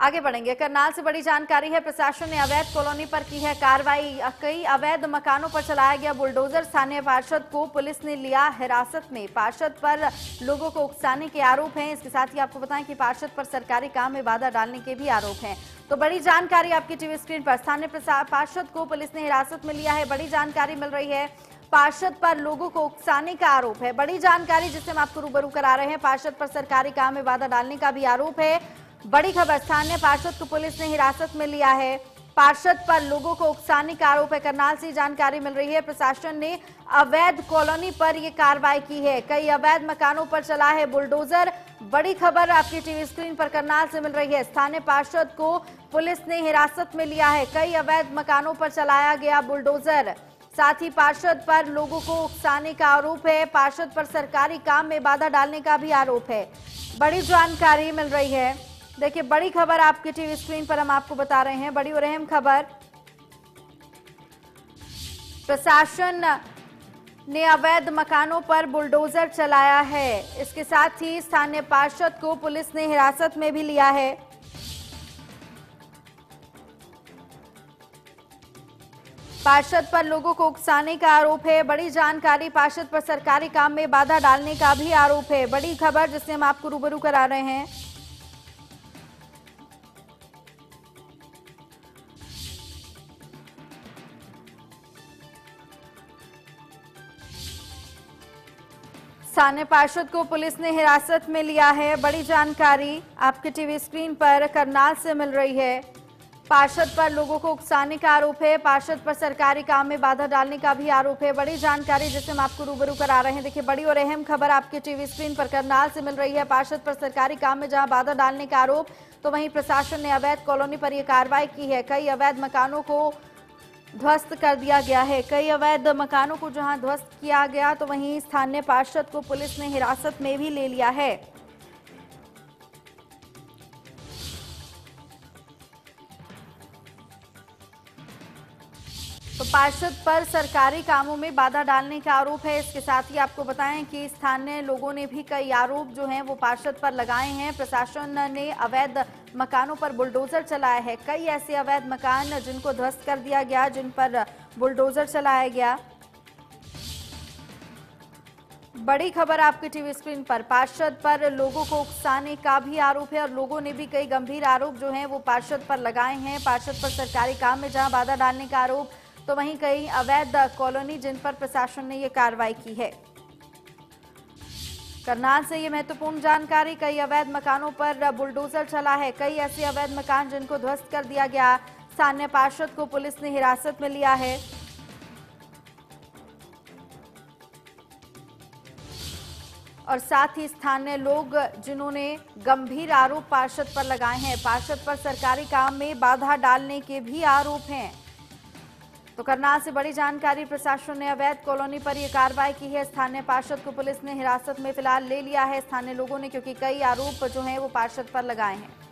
आगे बढ़ेंगे। करनाल से बड़ी जानकारी है, प्रशासन ने अवैध कॉलोनी पर की है कार्रवाई। कई अवैध मकानों पर चलाया गया बुलडोजर। स्थानीय पार्षद को पुलिस ने लिया हिरासत में। पार्षद पर लोगों को उकसाने के आरोप हैं। इसके साथ ही आपको बताएँ कि पार्षद पर सरकारी काम में बाधा डालने के भी आरोप हैं। तो बड़ी जानकारी आपकी टीवी स्क्रीन पर। स्थानीय पार्षद को पुलिस ने हिरासत में लिया है। बड़ी जानकारी मिल रही है। पार्षद पर लोगों को उकसाने का आरोप है। बड़ी जानकारी जिससे हम आपको रूबरू करा रहे हैं। पार्षद पर सरकारी काम में बाधा डालने का भी आरोप है। बड़ी खबर, स्थानीय पार्षद को पुलिस ने हिरासत में लिया है। पार्षद पर लोगों को उकसाने का आरोप है। करनाल से जानकारी मिल रही है, प्रशासन ने अवैध कॉलोनी पर यह कार्रवाई की है। कई अवैध मकानों पर चला है बुलडोजर। बड़ी खबर आपकी टीवी स्क्रीन पर करनाल से मिल रही है। स्थानीय पार्षद को पुलिस ने हिरासत में लिया है। कई अवैध मकानों पर चलाया गया बुलडोजर। साथ ही पार्षद पर लोगों को उकसाने का आरोप है। पार्षद पर सरकारी काम में बाधा डालने का भी आरोप है। बड़ी जानकारी मिल रही है। देखिए, बड़ी खबर आपकी टीवी स्क्रीन पर हम आपको बता रहे हैं। बड़ी और अहम खबर। प्रशासन ने अवैध मकानों पर बुलडोजर चलाया है। इसके साथ ही स्थानीय पार्षद को पुलिस ने हिरासत में भी लिया है। पार्षद पर लोगों को उकसाने का आरोप है। बड़ी जानकारी, पार्षद पर सरकारी काम में बाधा डालने का भी आरोप है। बड़ी खबर जिससे हम आपको रूबरू करा रहे हैं। स्थानीय पार्षद को पुलिस ने हिरासत में लिया है। बड़ी जानकारी आपके टीवी स्क्रीन पर करनाल से मिल रही है। पार्षद पर लोगों को उकसाने का आरोप है। पार्षद पर सरकारी काम में बाधा डालने का भी आरोप है। बड़ी जानकारी जिसे हम आपको रूबरू करा रहे हैं। देखिए, बड़ी और अहम खबर आपके टीवी स्क्रीन पर करनाल से मिल रही है। पार्षद पर सरकारी काम में जहाँ बाधा डालने का आरोप तो वहीं प्रशासन ने अवैध कॉलोनी पर यह कार्रवाई की है। कई अवैध मकानों को ध्वस्त कर दिया गया है। कई अवैध मकानों को जहाँ ध्वस्त किया गया तो वहीं स्थानीय पार्षद को पुलिस ने हिरासत में भी ले लिया है। तो पार्षद पर सरकारी कामों में बाधा डालने का आरोप है। इसके साथ ही आपको बताएँ कि स्थानीय लोगों ने भी कई आरोप जो हैं वो पार्षद पर लगाए हैं। प्रशासन ने अवैध मकानों पर बुलडोजर चलाया है। कई ऐसे अवैध मकान जिनको ध्वस्त कर दिया गया, जिन पर बुलडोजर चलाया गया। बड़ी खबर आपकी टीवी स्क्रीन पर। पार्षद पर लोगों को उकसाने का भी आरोप है और लोगों ने भी कई गंभीर आरोप जो हैं वो पार्षद पर लगाए हैं। पार्षद पर सरकारी काम में जहाँ बाधा डालने का आरोप तो वहीं कई अवैध कॉलोनी जिन पर प्रशासन ने ये कार्रवाई की है। करनाल से ये महत्वपूर्ण जानकारी, कई अवैध मकानों पर बुलडोजर चला है। कई ऐसे अवैध मकान जिनको ध्वस्त कर दिया गया। स्थानीय पार्षद को पुलिस ने हिरासत में लिया है। और साथ ही स्थानीय लोग जिन्होंने गंभीर आरोप पार्षद पर लगाए हैं, पार्षद पर सरकारी काम में बाधा डालने के भी आरोप हैं। तो करनाल से बड़ी जानकारी, प्रशासन ने अवैध कॉलोनी पर यह कार्रवाई की है। स्थानीय पार्षद को पुलिस ने हिरासत में फ़िलहाल ले लिया है। स्थानीय लोगों ने, क्योंकि कई आरोप जो हैं, वो पार्षद पर लगाए हैं।